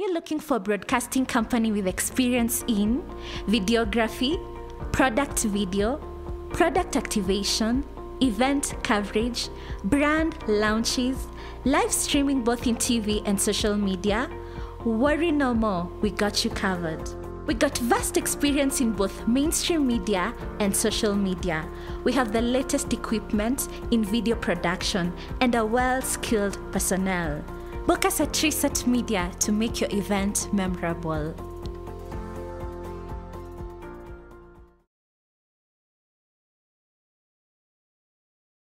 you looking for a broadcasting company with experience in videography, product video, product activation, event coverage, brand launches, live streaming both in TV and social media? Worry no more, we got you covered. We got vast experience in both mainstream media and social media. We have the latest equipment in video production and a well skilled personnel. Book us at Trisat Media to make your event memorable.